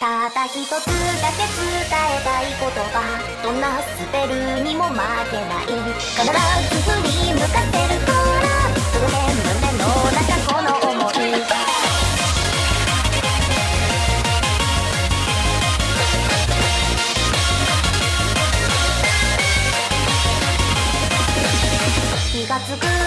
ただ一つだけ伝えたい言葉。どんなスペルにも負けない。必ず振り向かってるから届け胸の中この想い。気がつく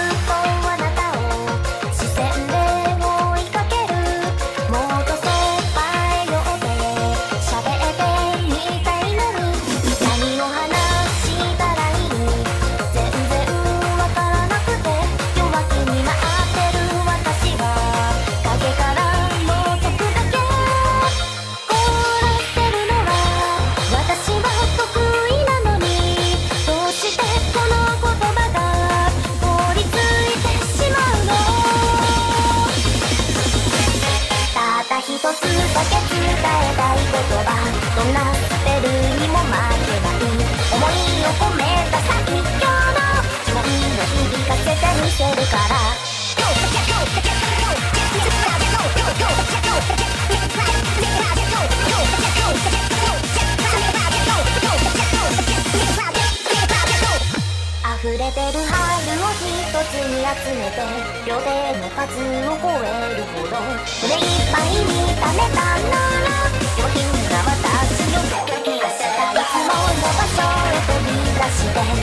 溢れてる春を一つに集めて予定の数を超える。ほど胸いっぱいに溜めたな。ら余品が私を駆け出したいつもの場所へ飛び出して。